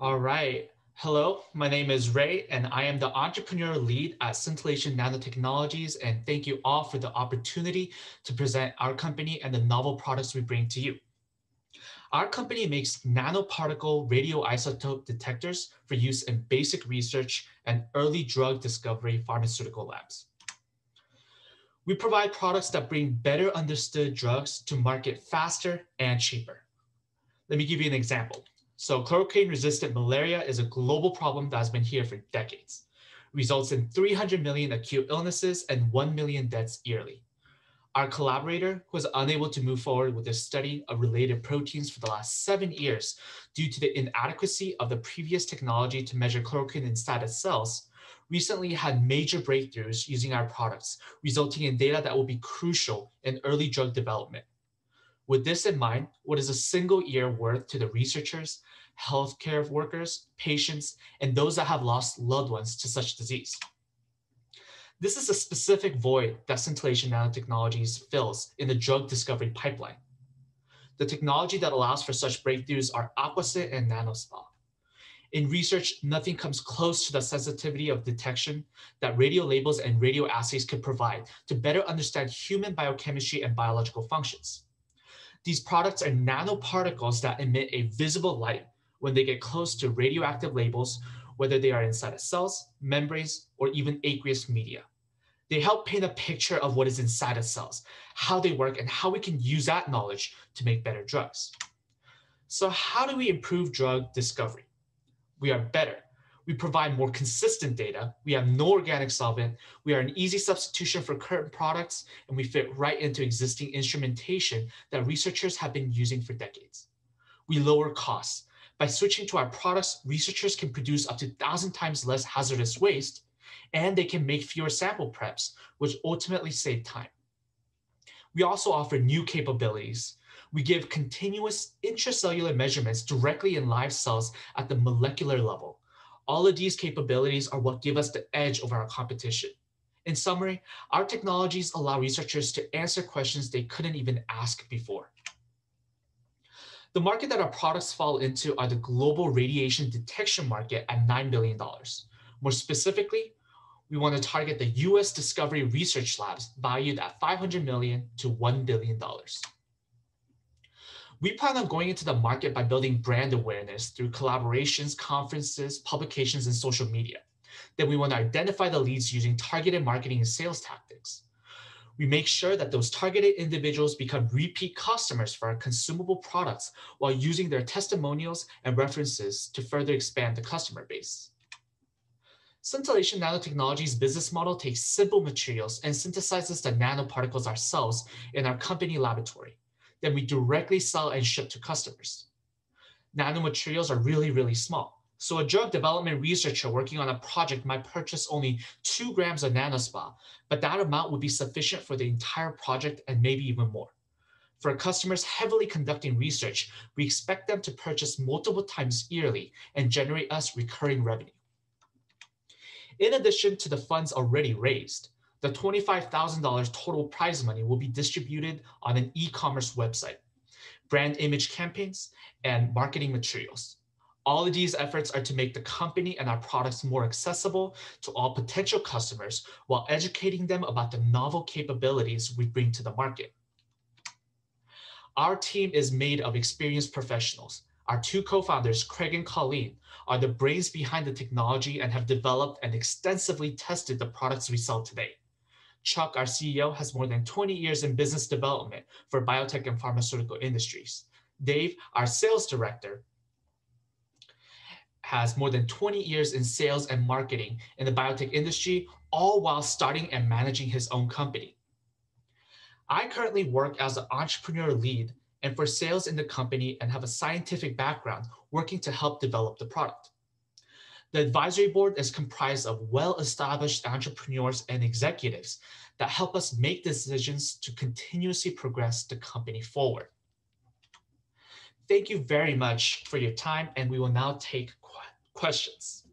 All right. Hello, my name is Ray, and I am the entrepreneur lead at Scintillation Nanotechnologies. And thank you all for the opportunity to present our company and the novel products we bring to you. Our company makes nanoparticle radioisotope detectors for use in basic research and early drug discovery pharmaceutical labs. We provide products that bring better understood drugs to market faster and cheaper. Let me give you an example. So chloroquine resistant malaria is a global problem that has been here for decades. Results in 300 million acute illnesses and 1 million deaths yearly. Our collaborator who was unable to move forward with the study of related proteins for the last seven years due to the inadequacy of the previous technology to measure chloroquine inside of cells, recently had major breakthroughs using our products, resulting in data that will be crucial in early drug development. With this in mind, what is a single year worth to the researchers, healthcare workers, patients, and those that have lost loved ones to such disease? This is a specific void that scintillation nanotechnologies fills in the drug discovery pipeline. The technology that allows for such breakthroughs are Aquasit and NanoSpa. In research, nothing comes close to the sensitivity of detection that radio labels and radioassays could provide to better understand human biochemistry and biological functions. These products are nanoparticles that emit a visible light when they get close to radioactive labels, whether they are inside of cells, membranes, or even aqueous media. They help paint a picture of what is inside of cells, how they work, and how we can use that knowledge to make better drugs. So how do we improve drug discovery? We are better. We provide more consistent data. We have no organic solvent. We are an easy substitution for current products, and we fit right into existing instrumentation that researchers have been using for decades. We lower costs. By switching to our products, researchers can produce up to 1,000 times less hazardous waste and they can make fewer sample preps, which ultimately save time. We also offer new capabilities. We give continuous intracellular measurements directly in live cells at the molecular level. All of these capabilities are what give us the edge over our competition. In summary, our technologies allow researchers to answer questions they couldn't even ask before. The market that our products fall into are the global radiation detection market at $9 billion. More specifically, we want to target the US discovery research labs valued at 500 million to $1 billion. We plan on going into the market by building brand awareness through collaborations, conferences, publications, and social media. Then we want to identify the leads using targeted marketing and sales tactics. We make sure that those targeted individuals become repeat customers for our consumable products while using their testimonials and references to further expand the customer base. Scintillation Nanotechnologies' business model takes simple materials and synthesizes the nanoparticles ourselves in our company laboratory. Then we directly sell and ship to customers. Nanomaterials are really, really small. So a drug development researcher working on a project might purchase only two grams of nanospa, but that amount would be sufficient for the entire project and maybe even more. For customers heavily conducting research, we expect them to purchase multiple times yearly and generate us recurring revenue. In addition to the funds already raised, the $25,000 total prize money will be distributed on an e-commerce website, brand image campaigns, and marketing materials. All of these efforts are to make the company and our products more accessible to all potential customers while educating them about the novel capabilities we bring to the market. Our team is made of experienced professionals our two co-founders, Craig and Colleen, are the brains behind the technology and have developed and extensively tested the products we sell today. Chuck, our CEO, has more than 20 years in business development for biotech and pharmaceutical industries. Dave, our sales director, has more than 20 years in sales and marketing in the biotech industry, all while starting and managing his own company. I currently work as an entrepreneur lead and for sales in the company and have a scientific background working to help develop the product. The advisory board is comprised of well-established entrepreneurs and executives that help us make decisions to continuously progress the company forward. Thank you very much for your time, and we will now take questions.